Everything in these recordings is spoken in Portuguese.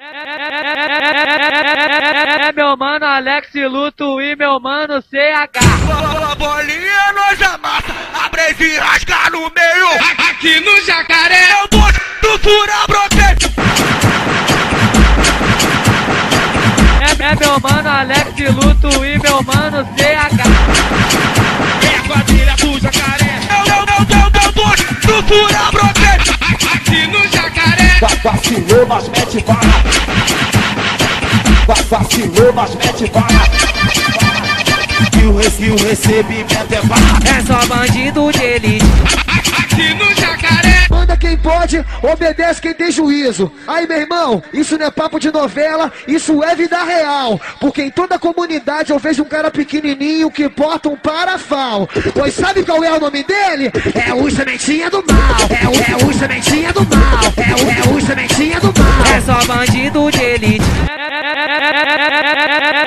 É meu mano Alex Luto e meu mano CH. Bola, bolinha nós amassa, abre e rasga no meio. Aqui no jacaré, Eu do fura brote. É, é meu mano Alex Luto e meu mano CH. é a quadrilha do jacaré. Eu, eu, eu, eu, eu do fura brote. Vacilou, mas mete bala. Vacilou, mas mete bala. E o, rece- e o recebimento é bala. É só bandido de elite. aqui no jacaré. Manda quem pode, obedece quem tem juízo. Aí, meu irmão, isso não é papo de novela, isso é vida real. Porque em toda comunidade eu vejo um cara pequenininho que porta um parafal. Pois sabe qual é o nome dele? É o Sementinha do Mal. É o, é o Sementinha do Mal. É o, é o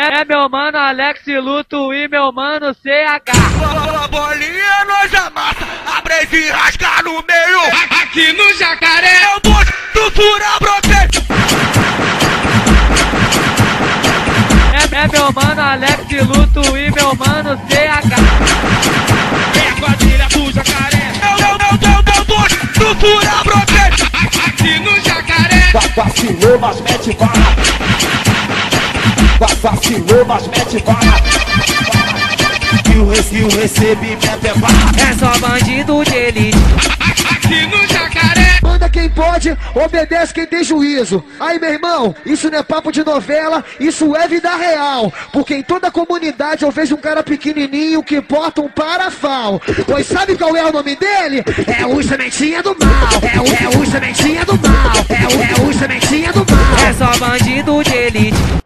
É meu mano Alex Luto e meu mano CH. Bola, bolinha nós amassa, abre e rasga no meio. Aqui no jacaré, Eu vou do fura brote. É, é meu mano Alex Luto e meu mano CH. é a quadrilha do jacaré. Eu, eu, eu, eu, do fura brote. Aqui no jacaré, Va- Vacilou, mas mete bala. Va- Vacilou, mas mete bala. E o, rece- o recebimento é bala. É só bandido de elite. aqui no jacaré. Manda quem pode, obedece quem tem juízo. Aí, meu irmão, isso não é papo de novela, isso é vida real. Porque em toda comunidade eu vejo um cara pequenininho que porta um parafal. Pois sabe qual é o nome dele? É o Sementinha do Mal. É o, é o Sementinha do Mal. É o, é o Sementinha do Mal. É só bandido de elite.